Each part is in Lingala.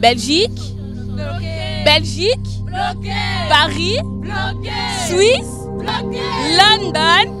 Belgique. Belgique. Paris. Suisse. London.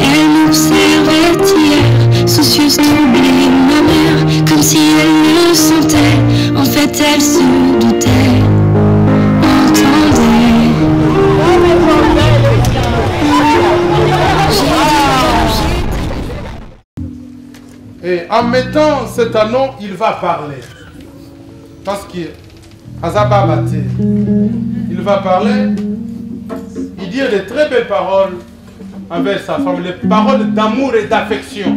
Elle m'observait hier, soucieuse, troublée, ma mère, comme si elle le sentait. En fait, elle se doutait, entendait. Et en mettant cet anneau, il va parler. Parce que Azababate, il va parler dire de très belles paroles envers sa femme, les paroles d'amour et d'affection.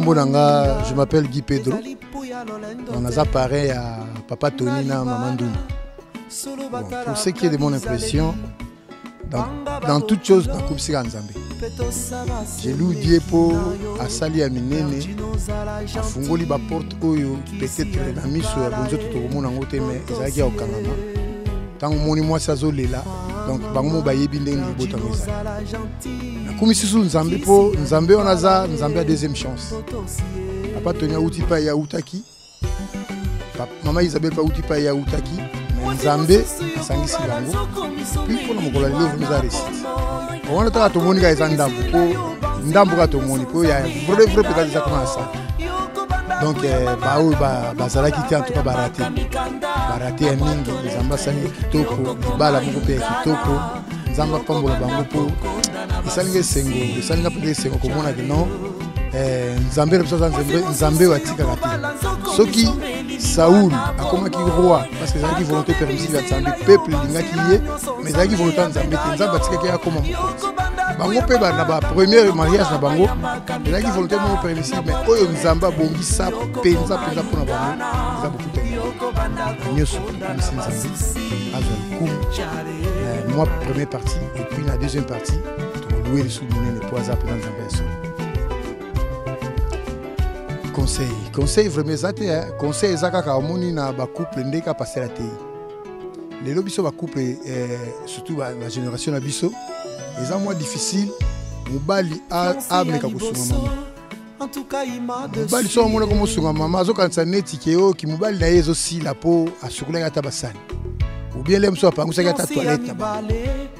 nkombo na nga je m'appelle guy pedro donc naza parrain ya papa tony na mama ndumba bon, pour ce qui est de mon impression dans, dans toute chose nakobisaka nzambe je loue dieu mpo asali ya minene afungoli baporte oyo peut-être na miso ya bonzoto tokomona yango te mais ezalaki ya kokangama ntango omoni mwasi azolela donc bango mo bayebi ndenge libota yango ezali nakomi susu nzambe mpo nzambe wana aza nzambe ya deuxième chance apa toni auti mpe ye autaki mama isabel mpe auti mpe autaki me nzambe asangisi bango mpe mpona mokolo lelo vraimen eza resite wana taka tomoni kaka eza ndambo mpo ndambo kaka tomoni mpo ya vrai vrai mpenza eza kuna na sala donc eh, baoyo bazalaki te antuka barate barate ya mingi nzambe asangi kitoko libala moko mpe ya kitoko nzambe apambola bango mpo esalinga esengo esalinga mpenza esengo komona kino eh, nzambe na biso aza nzambe oyo atikaka te soki saul akomaki roi parce que ezalaki volonté permissive ya nzambe peuple elingaki ye mais ezalaki volonté ya nzambe te nzambe atikaki ye akoma mokonzi bango mpe na bapremiere mariage na bango ezalaki volonté moko permissive mais oyo nzambe abongisa mpenza mpenza mpo na bango eza bokuta nyonso amisi nzambe azwa lokumu eh, mwa première partie et puis na deuxième partie tokoluwe lisusu monene mpo aza mpenza conseil conseil vraiment eza te eh. conseil eza kaka omoni na bacouple nde ka pasela te lelo biso bacouple eh, surtout bagénération na biso eza mwa difficile mobali ameka kosunga mama mobali so amonaka mosunga mama azokanisa neti ke oyo kimobali na ye ezosila mpo asukolaki ata basani obien le mosusu apangusaki ata toilette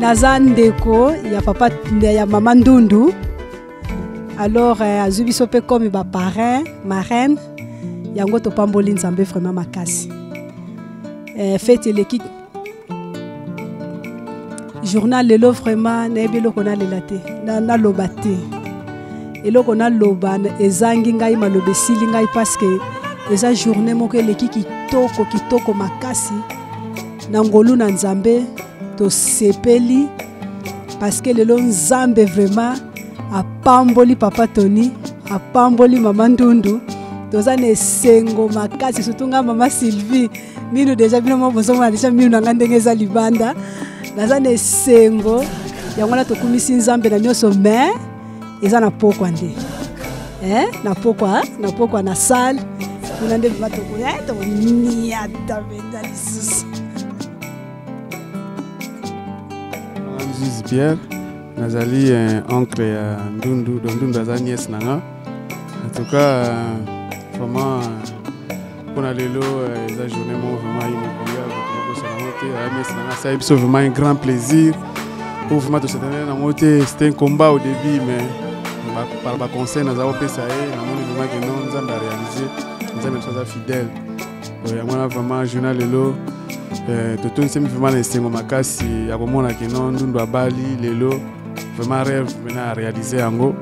naza ndeko ya papa ya mama ndundu alors euh, azwi biso mpe comme baparin marraine yango topamboli nzambe vraiment makasi euh, fete eleki journal lelo vraiment nayebi eloko nalela te naloba te eloko naloba ezangi ngai maloba esili ngai parceke eza journée moko eleki kitoko kitoko makasi na ngolu na nzambe tosepeli paske lelo nzambe vraiment apamboli papa tony apamboli mama ndundu toza na esengo makasi surtout nga mama sylvie minu deja bino mwa bozomona deja minu na nga ndenge eza libanda naza na esengo yango wana tokumisi nzambe na nyonso mais eza na pokwa nde eh, na pokwa na pokwa na sale kuna nde vrema tokoya eh, tokoniata mpenza lisusu mzizi pierre nazali eh, oncle ya ndundu don ndundu aza niese na nga en tout cas euh, vraiment mpona lelo euh, eza journée moko vraiment inoubliable tokokosana yango te ams nanga asali biso vraiment un grand plaisir oyo vraiment tosatanela nango te c'était un combat au début mais par baconseil naza kopesa ye namoni vraiment ke non nzambe aréalise nzambe biso aza fidèle euh, yango wana vraiment journal lelo euh, totonisemi vraiment na esengo makasi ya komona ke non ndundu abali lelo vraiment rêve maintenant à réaliser yango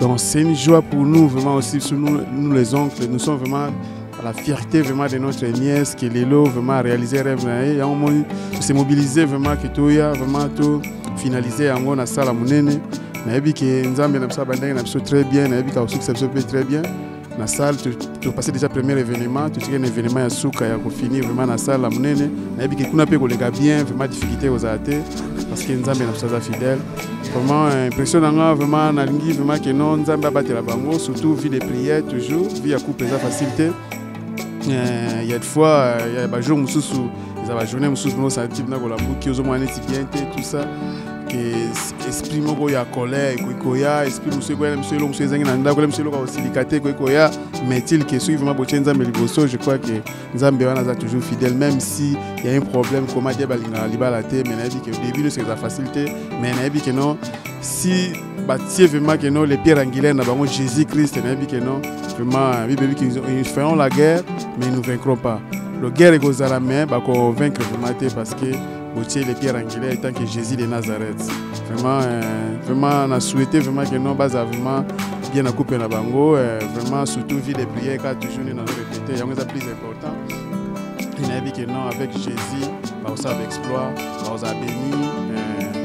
donc c'est une joie pour nous vraiment aussi sur nous, nous les oncles nous sommes vraiment à la fierté vraiment de notre nièce qui est Lelo vraiment à réaliser rêve na ye yango omoni tose mobiliser vraiment ke toya vraiment to finaliser yango na sala monene nayebi ke nzambe na biso abandaki na biso très bien nayebi kakosukisa biso mpe très bien na salle topase déjà premier événement totika na événement ya suka ya kofinir vraiment na salle ya monene nayebi ke kuna mpe koleka bien vraiment difficulté ekozala te parce que nzambe na biso aza fidèle vraiment euh, impression na nga vraiment nalingi vraiment ke non nzambe abatela bango surtout vie de prière toujours vie ya couple eza facile te euh, ya de fois euh, ya bajour mosusu eza bajournée mosusu nosanti bina kolambuki ozomona neti bien te tout ça esprit moko ya colère ekoki koya esprit mosusu ekoya na miso eloko mosusu ezangi na ndako na miso eloko ya kosilika te ekoki koya mais til ke soki vraiment botie nzambe liboso je crois que nzambe wana aza toujours fidèle même si ya un problème koma dia balingaka libala te mais nayebi ke début nyonso eza facile te mais nayebi ke non si batie vraiment ke non le pierre angulaire na bango jésus christ nayebi ke non vraiment bible ebi qu'ils feront la guerre mais nous vaincrons pas le guerre ekozala mais bakovaincre vraiment te parce que botie le pierre angulaire etant que jésus de nazareth vraiment euh, vraiment na souhaité vraiment que non baza vraiment bien na couple na bango euh, vraiment surtout vie de prière ka toujours nde nazo répété yango eza plus important nayebi que non avec jésus baosala baexploit baoza béni euh,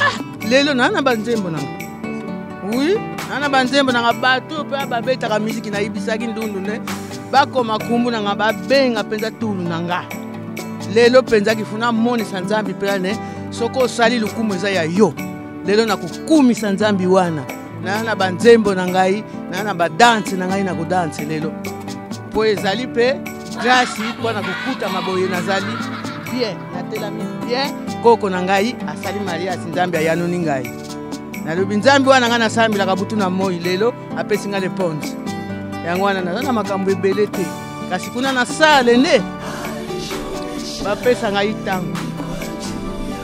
ah, lelo naa na banzembo nanga wi naa na banzembo nanga bato mpe babetaka miziki nayibisaki ndundu nde bakoma kumbu nanga babenga mpenza tulu na nga lelo mpenza kifuna amonisa nzambe mpe ane soki osali lokumu eza ya yo lelo nakokumisa nzambe wana naa na banzembo na ngai naa na badanse na ngai nakodanse lelo mpo ezali mpe grasi mpo na kokutama boye nazali bien natelami bien koko na ngai asali mariage nzambe ayanoni ngai nalobi nzambe wana ngai nasambelaka butu na moi lelo apesi ngai reponse yango wana naza na makambo ebele te kasi kuna na sale nde bapesa ngai ntango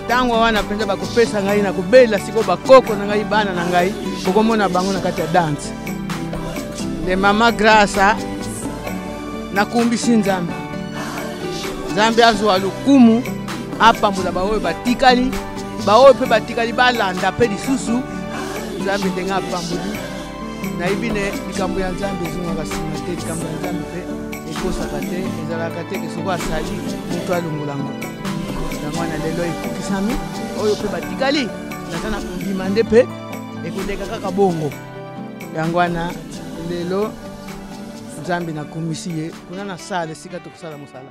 ntango wana mpenza bakopesa ngai na kobelela sikoyo bakoko na ngai bana na ngai kokomona bango na kati ya danse nde mama grasa nakumbisi nzambe nzambe azwa lokumu apambola baoyo batikali baoyo mpe batikali balanda mpe lisusu nzambe ndenge apamboli nayebi ne likambo ya nzambe ezongaka nsima te likambo ya nzambe mpe ekosaka te ezalaka te ke soko asali moto alongola ngo yango wana lelo ekokisami oyo mpe batikali naza na kondima nde mpe ekoleka kaka bongo yango wana lelo nzambe nakumisi ye kuna na sala esika tokosala mosala